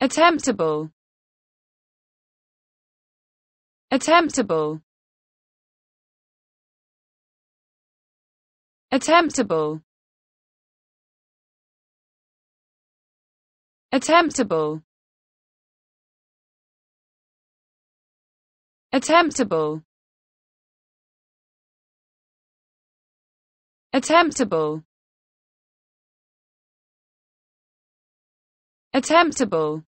attemptable. Attemptable. Attemptable. Attemptable. Attemptable. Attemptable. Attemptable.